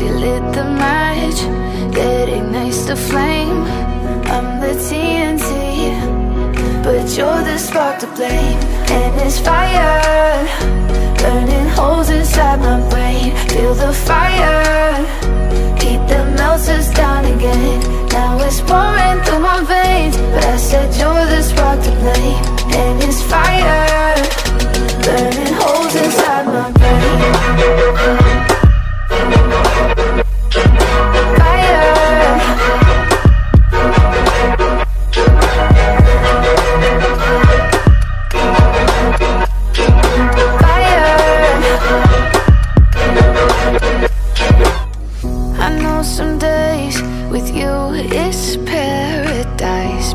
You lit the match that ignites the flame. I'm the TNT, but you're the spark to blame. And it's fire, burning holes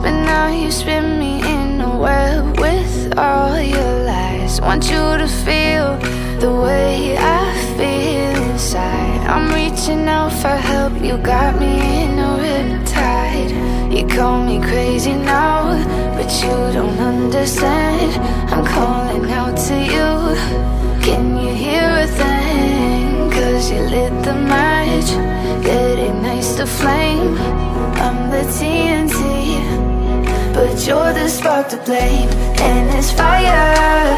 But now you spin me in a web with all your lies. Want you to feel the way I feel inside. I'm reaching out for help, you got me in a riptide You call me crazy now, but you don't understand. I'm calling out to you, can you hear a thing? Cause you lit the match. That ignites the flame but you're the spark to blame And it's fire.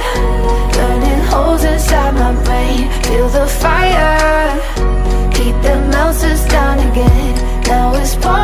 Burning holes inside my brain. Feel the fire. Heat that melts us down again. Now it's veins